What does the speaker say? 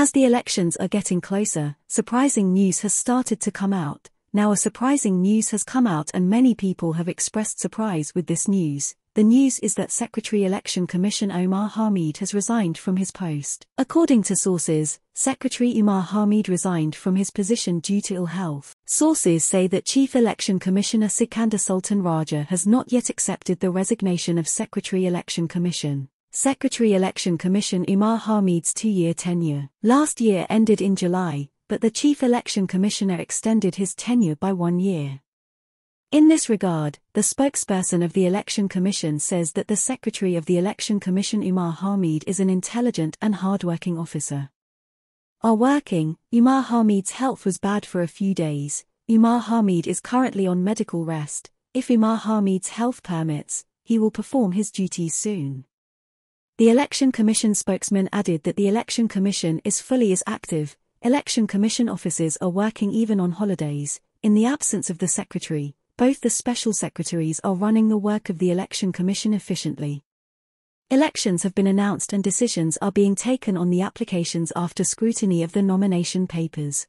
As the elections are getting closer, surprising news has started to come out. Now a surprising news has come out and many people have expressed surprise with this news. The news is that Secretary Election Commission Omar Hamid has resigned from his post. According to sources, Secretary Umar Hamid resigned from his position due to ill health. Sources say that Chief Election Commissioner Sikandar Sultan Raja has not yet accepted the resignation of Secretary Election Commission. Secretary Election Commission Umar Hamid's two-year tenure last year ended in July, but the Chief Election Commissioner extended his tenure by one year. In this regard, the spokesperson of the Election Commission says that the Secretary of the Election Commission Umar Hamid is an intelligent and hardworking officer. Are working, Umar Hamid's health was bad for a few days. Umar Hamid is currently on medical rest. If Umar Hamid's health permits, he will perform his duties soon. The Election Commission spokesman added that the Election Commission is fully as active, Election Commission officers are working even on holidays, in the absence of the Secretary, both the special secretaries are running the work of the Election Commission efficiently. Elections have been announced and decisions are being taken on the applications after scrutiny of the nomination papers.